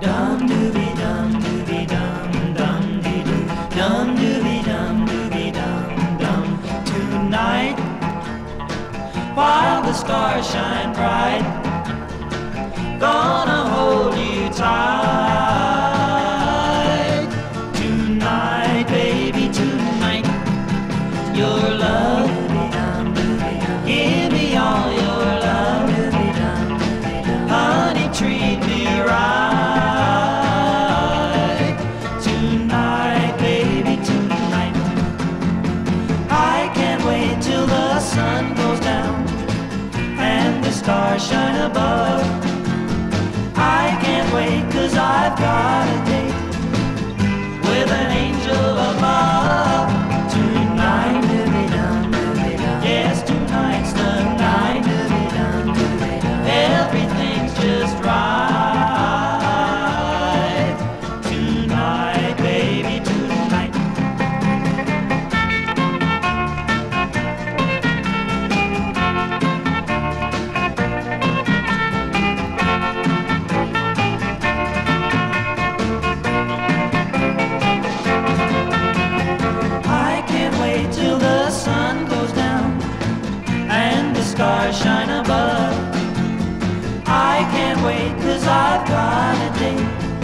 Dum dooby dum dooby dum dum dee doo. Dum dooby dum dooby dum dum. Tonight, while the stars shine bright, gonna hold you tight. Tonight, baby, tonight, your love. Stars shine above. I can't wait cause I've got stars shine above. I can't wait cause I've got a date